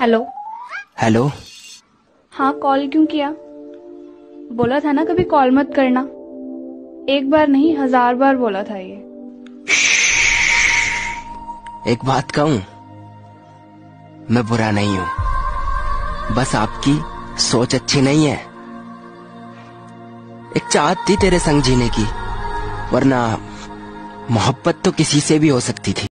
Hello. Hello. हाँ call क्यों किया? बोला था ना कभी कॉल मत करना। एक बार नहीं हज़ार बार बोला था ये। एक बात कहूँ मैं बुरा नहीं हूँ। बस आपकी सोच अच्छी नहीं है। एक चाहत थी तेरे संग जीने की वरना मोहब्बत तो किसी से भी हो सकती थी।